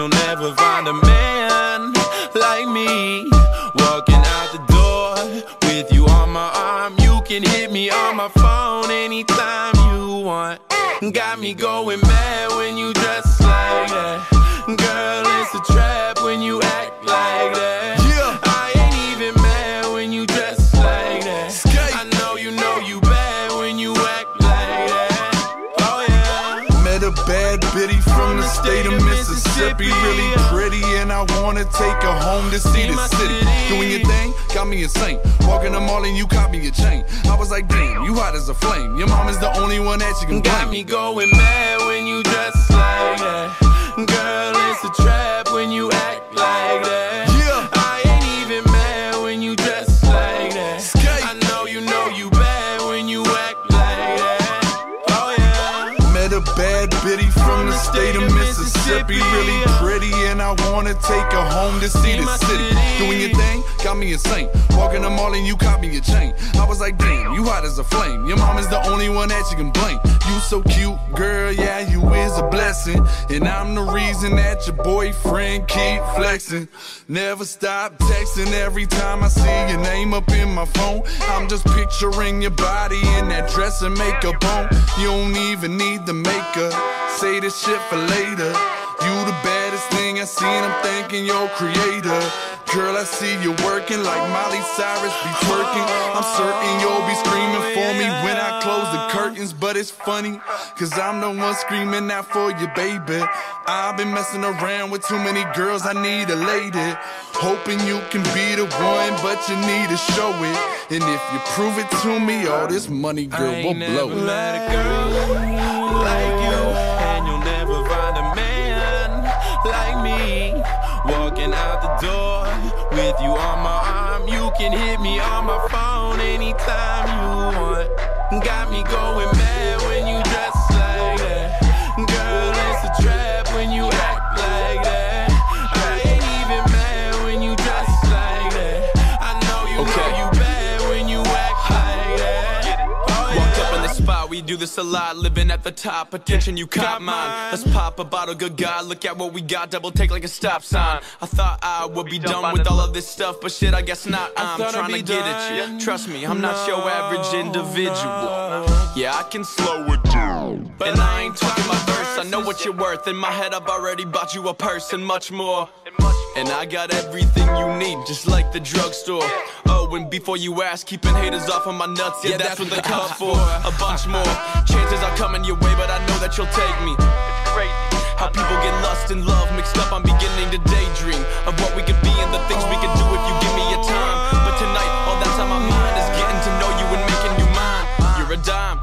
you'll never find a man like me. Walking out the door with you on my arm, you can hit me on my phone anytime you want. Got me going mad when you dress like that. Girl, it's a trap when you bad bitty from the state of Mississippi, really pretty, and I wanna take her home to see the city. Doing your thing, got me insane. Walking the mall and you caught me a chain. I was like, damn, you hot as a flame. Your mom is the only one that you can blame. Got me going mad when you dress like state of Mississippi, really pretty, I wanna take her home to see the city. city. Doing your thing, got me insane. Walking the mall and you caught me a chain. I was like, damn, you hot as a flame. Your mom is the only one that you can blame. You so cute, girl, yeah, you is a blessing. And I'm the reason that your boyfriend keep flexing. Never stop texting every time I see your name up in my phone. I'm just picturing your body in that dress and makeup on. You don't even need the makeup. Say this shit for later. You the baddest thing I seen, I'm thanking your creator. Girl, I see you working like Miley Cyrus be twerking. I'm certain you'll be screaming for me when I close the curtains, but it's funny, cause I'm the one screaming out for you, baby. I've been messing around with too many girls, I need a lady. Hoping you can be the one, but you need to show it. And if you prove it to me, all this money, girl, I will ain't blow met a girl like you, and you'll never find a man like me. Walking out the door with you on my arm, you can hit me on my phone anytime you want. Got me going mad when you dress do this a lot, living at the top. Attention, you caught mine. Let's pop a bottle, good God. Look at what we got, double take like a stop sign. I thought I would be done with all of this stuff, but shit, I guess not. I'm trying to get at you. Trust me, I'm not your average individual. Yeah, I can slow it down. And I ain't talking my verse, I know what you're worth. In my head, I've already bought you a purse and much more. And I got everything you need, just like the drugstore. And before you ask, keeping haters off of my nuts, yeah, that's what they come for. A bunch more chances are coming your way, but I know that you'll take me. It's crazy how people get lust and love mixed up. I'm beginning to daydream of what we could be and the things we could do if you give me your time. But tonight, all that's on my mind is getting to know you and making you mine. You're a dime,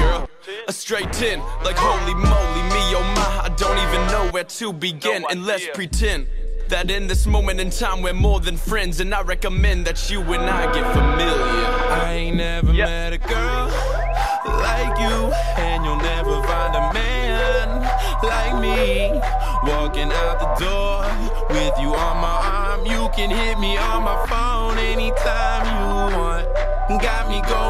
girl. A straight ten, like holy moly, me oh my, I don't even know where to begin. And let's pretend that in this moment in time we're more than friends. And I recommend that you and I get familiar. I ain't never met a girl like you, and you'll never find a man like me. Walking out the door with you on my arm, you can hit me on my phone anytime you want. Got me going